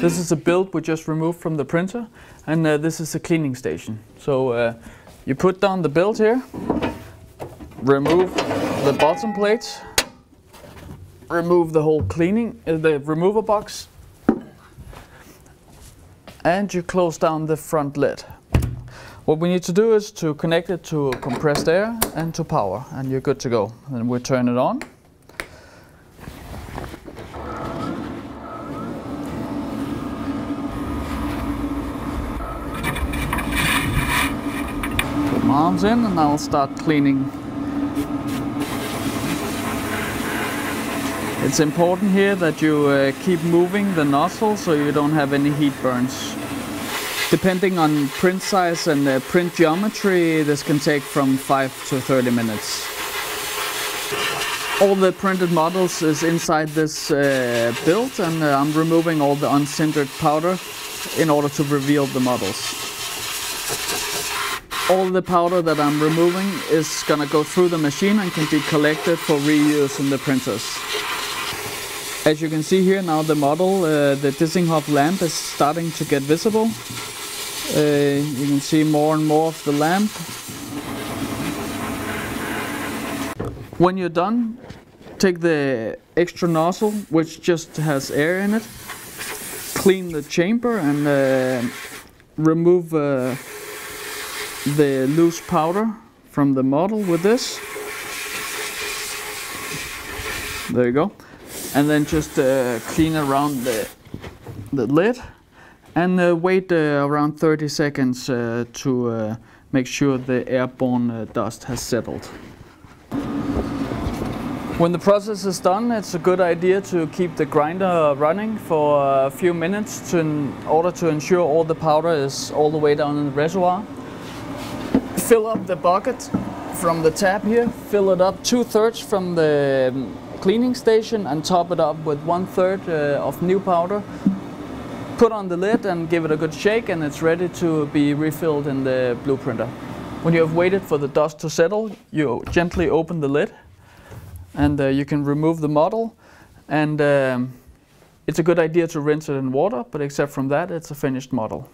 This is a build we just removed from the printer, and uh, this is the cleaning station. So uh, you put down the build here, remove the bottom plates, remove the whole cleaning, uh, the remover box, and you close down the front lid. What we need to do is to connect it to compressed air and to power, and you're good to go. Then we turn it on. Arms in and I'll start cleaning. It's important here that you uh, keep moving the nozzle so you don't have any heat burns. Depending on print size and uh, print geometry, this can take from 5 to 30 minutes. All the printed models is inside this uh, build and uh, I'm removing all the unsintered powder in order to reveal the models. All the powder that I'm removing is gonna go through the machine and can be collected for reuse in the printers. As you can see here now the model, uh, the Dissinghoff lamp is starting to get visible. Uh, you can see more and more of the lamp. When you're done, take the extra nozzle, which just has air in it, clean the chamber and uh, remove uh, the loose powder from the model with this. There you go. And then just uh, clean around the, the lid and uh, wait uh, around 30 seconds uh, to uh, make sure the airborne uh, dust has settled. When the process is done, it's a good idea to keep the grinder running for a few minutes to, in order to ensure all the powder is all the way down in the reservoir. Fill up the bucket from the tap here, fill it up two thirds from the um, cleaning station and top it up with one third uh, of new powder put on the lid and give it a good shake and it's ready to be refilled in the blueprinter. When you have waited for the dust to settle, you gently open the lid and uh, you can remove the model and um, it's a good idea to rinse it in water, but except from that, it's a finished model.